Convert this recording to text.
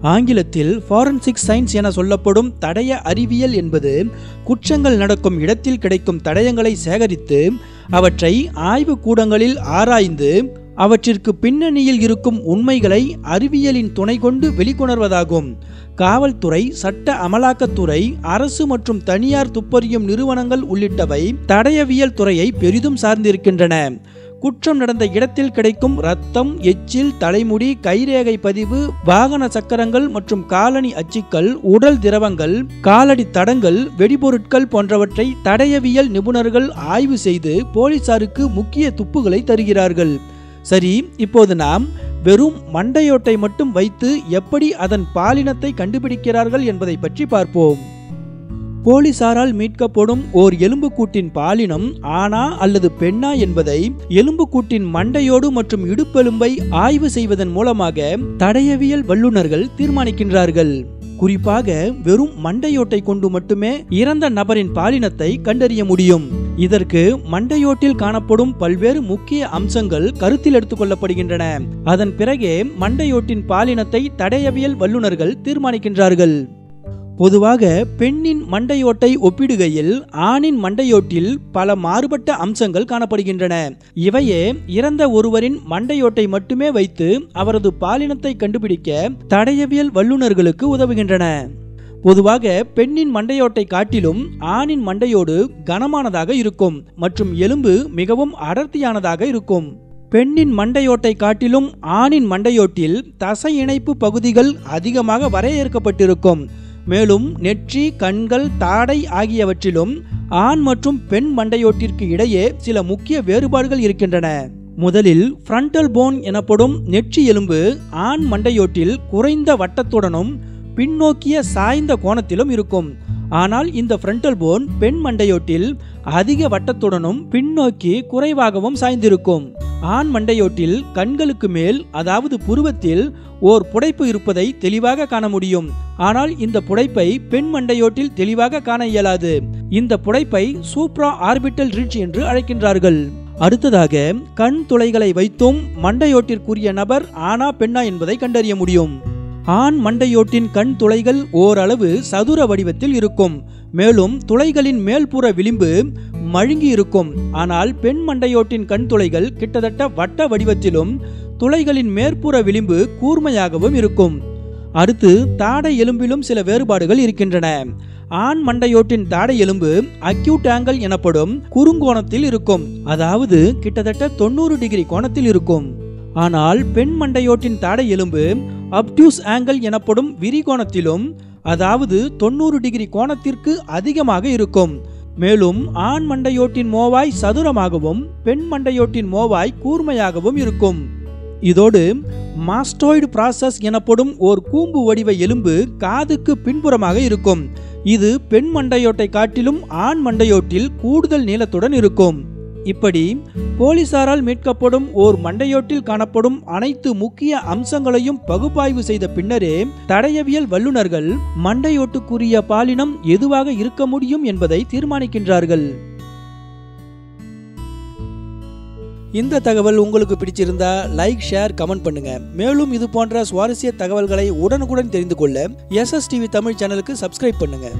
ஆங்கிலத்தில் forensic science என சொல்லப்படும் தடய அறிவியல் என்பது குற்றங்கள் நடக்கும் இடத்தில் கிடைக்கும் தடயங்களை சேகரித்து அவற்றை ஆய்வு கூடங்களில் ஆராய்ந்து அவற்றிற்கு பின்னணியில் இருக்கும் உண்மைகளை அறிவியலின் துணை கொண்டு வெளிக்கொணர்வதாகும். காவல்துறை சட்ட அமலாக்கத்துறை அரசு மற்றும் தனியார் துப்பறியும் நிறுவனங்கள் உள்ளிட்டவை தடயவியல் துறையை பெரிதும் சார்ந்திருக்கின்றன. குற்றம் நடந்த இடத்தில் கிடைக்கும் ரத்தம் எச்சில் தலைமுடி கைரேகை பதிவு வாகன சக்கரங்கள் மற்றும் காலணி அச்சுக்கள் உடல் திரவங்கள் காலடி தடங்கள் வெடிபொருட்கள் போன்றவற்றை தடயவியல் நிபுணர்கள் ஆய்வு செய்து போலீசாருக்கு முக்கிய துப்புகளை தருகிறார்கள். சரி இப்போது நாம் வெறும் மண்டையோட்டை மட்டும் வைத்து எப்படி அதன் பாலினத்தை கண்டுபிடிக்கிறார்கள் என்பதை பற்றி பார்ப்போம். போலீசாரால் மீட்கப்படும் ஓர் எலும்புக்கூட்டின் பாலினம் ஆணா அல்லது பெண்ணா என்பதை எலும்புக்கூட்டின் மண்டையோடு மற்றும் இடுப்பெலும்பை ஆய்வு செய்வதன் மூலமாக தடயவியல் வல்லுநர்கள் தீர்மானிக்கின்றார்கள். குறிப்பாக வெறும் மண்டையோட்டை கொண்டு மட்டுமே இறந்த நபரின் பாலினத்தை கண்டறிய முடியும். இதற்கு மண்டையோட்டில் காணப்படும் பல்வேறு முக்கிய அம்சங்கள் கருத்தில் எடுத்துக்கொள்ளப்படுகின்றன அதன் பிறகே மண்டையோட்டின் பாலினத்தை தடயவியல் வல்லுநர்கள் தீர்மானிக்கின்றார்கள். பொதுவாக பெண்ணின் மண்டையோட்டை ஒப்பிடுகையில் ஆணின் மண்டையோட்டில் பல மாறுபட்ட அம்சங்கள் காணப்படுகின்றன. இவையே இறந்த ஒருவரின் மண்டையோட்டை மட்டுமே வைத்து அவரது பாலினத்தை கண்டுபிடிக்க தடயவியல் வல்லுநர்களுக்கு உதவுகின்றன. பொதுவாக பெண்ணின் மண்டையோட்டை காட்டிலும் ஆணின் மண்டையோடு கனமானதாக இருக்கும் மற்றும் எலும்பு மிகவும் அடர்த்தியானதாக இருக்கும். பெண்ணின் மண்டையோட்டை காட்டிலும் ஆணின் மண்டையோட்டில் தசை இணைப்பு பகுதிகள் அதிகமாக வரையறுக்கப்பட்டிருக்கும். மேலும் நெற்றி கண்கள் தாடை ஆகியவற்றிலும் ஆண் மற்றும் பெண் மண்டையோட்டிற்கு இடையே சில முக்கிய வேறுபாடுகள் இருக்கின்றன. முதலில் ஃப்ரண்டல் போன் எனப்படும் நெற்றி எலும்பு ஆண் மண்டையோட்டில் குறைந்த வட்டத்துடனும் பின்னோக்கிய சாய்ந்த கோணத்திலும் இருக்கும். ஆனால் இந்த ஃப்ரண்டல் போன் பெண் மண்டையோட்டில் அதிக வட்டத்துடனும் பின்னோக்கி குறைவாகவும் சாய்ந்திருக்கும். ஆண் மண்டையோட்டில் கண்களுக்கு மேல் அதாவது புருவத்தில் ஓர் புடைப்பு இருப்பதை தெளிவாக காண முடியும். ஆனால் இந்த புடைப்பை பெண் மண்டையோட்டில் தெளிவாக காண இயலாது. இந்த புடைப்பை சூப்ரா ஆர்பிட்டல் ரிட்ஜ் என்று அழைக்கின்றார்கள். அடுத்ததாக கண் துளைகளை வைத்தும் மண்டையோட்டிற்குரிய நபர் ஆனா பெண்ணா என்பதை கண்டறிய முடியும். ஆண் மண்டையோட்டின் கண் துளைகள் ஓரளவு சதுர வடிவத்தில் இருக்கும். மேலும் துளைகளின் மேல்புற விளிம்பு மழுங்கி இருக்கும் ஆனால் பெண் மண்டையோட்டின் கண் துளைகள் கிட்டத்தட்ட வட்ட வடிவத்திலும் துளைகளின் மேற்புற விளிம்பு கூர்மையாகவும் இருக்கும். அடுத்து தாடை எலும்பிலும் சில வேறுபாடுகள் இருக்கின்றன. ஆண் மண்டையோட்டின் தாடை எலும்பு அக்யூட் ஆங்கிள் எனப்படும் குறுங்கோணத்தில் இருக்கும். அதாவது கிட்டத்தட்ட தொண்ணூறு டிகிரி கோணத்தில் இருக்கும். ஆனால் பெண் மண்டையோட்டின் தாடை எலும்பு அப்டியூஸ் ஆங்கிள் எனப்படும் விரிகோணத்திலும் அதாவது தொண்ணூறு டிகிரி கோணத்திற்கு அதிகமாக இருக்கும். மேலும் ஆண் மண்டையோட்டின் மோவாய் சதுரமாகவும் பெண் மண்டையோட்டின் மோவாய் கூர்மையாகவும் இருக்கும். இதோடு மாஸ்டோய்டு ப்ராசஸ் எனப்படும் ஓர் கூம்பு வடிவ எலும்பு காதுக்கு பின்புறமாக இருக்கும். இது பெண் மண்டையோட்டை காட்டிலும் ஆண் மண்டையோட்டில் கூடுதல் நீளத்துடன் இருக்கும். இப்படி போலீசாரால் மீட்கப்படும் ஓர் மண்டையோட்டில் காணப்படும் அனைத்து முக்கிய அம்சங்களையும் பகுப்பாய்வு செய்த பின்னரே தடயவியல் வல்லுநர்கள் மண்டையோட்டுக்குரிய பாலினம் எதுவாக இருக்க முடியும் என்பதை தீர்மானிக்கின்றார்கள். இந்த தகவல் உங்களுக்கு பிடிச்சிருந்தா லைக் ஷேர் கமெண்ட் பண்ணுங்க. மேலும் இது போன்ற சுவாரஸ்ய தகவல்களை உடனுக்குடன் தெரிந்து கொள்ள எஸ்எஸ் டிவி தமிழ் சேனலுக்கு சப்ஸ்கிரைப் பண்ணுங்க.